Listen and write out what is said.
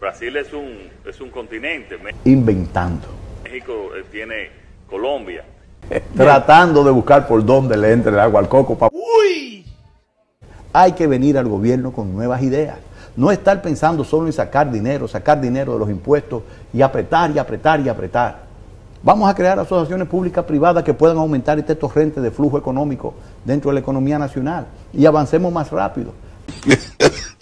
Brasil es un, es un continente. Inventando. México eh, tiene Colombia. Eh, tratando de buscar por dónde le entre el agua al coco. ¡Uy! Hay que venir al gobierno con nuevas ideas. No estar pensando solo en sacar dinero, sacar dinero de los impuestos y apretar y apretar y apretar. Vamos a crear asociaciones públicas privadas que puedan aumentar este torrente de flujo económico dentro de la economía nacional y avancemos más rápido.